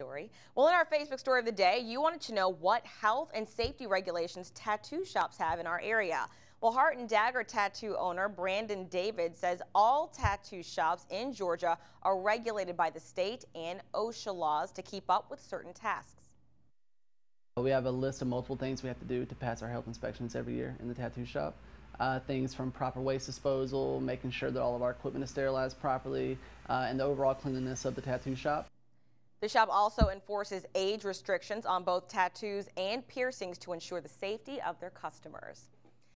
story. Well, in our Facebook story of the day, you wanted to know what health and safety regulations tattoo shops have in our area. Well, Heart and Dagger tattoo owner Brandon David says all tattoo shops in Georgia are regulated by the state and OSHA laws to keep up with certain tasks. We have a list of multiple things we have to do to pass our health inspections every year in the tattoo shop. Uh, things from proper waste disposal, making sure that all of our equipment is sterilized properly, uh, and the overall cleanliness of the tattoo shop. The shop also enforces age restrictions on both tattoos and piercings to ensure the safety of their customers.